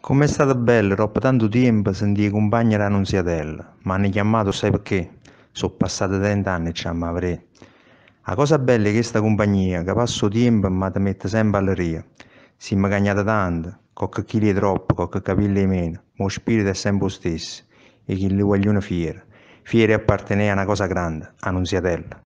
Com'è stato bello, dopo tanto tempo, sentire i compagni della Nunziatella. Mi hanno chiamato, sai perché? Sono passati trent'anni e ci avrei. La cosa bella è che questa compagnia, che passo tempo ma mi mette sempre all'aria. Si è cagnata tanto, qualche chili è troppo, qualche capelli è meno, ma lo spirito è sempre lo stesso e chi li vogliono fieri. Fieri appartenere a una cosa grande, a Nunziatella.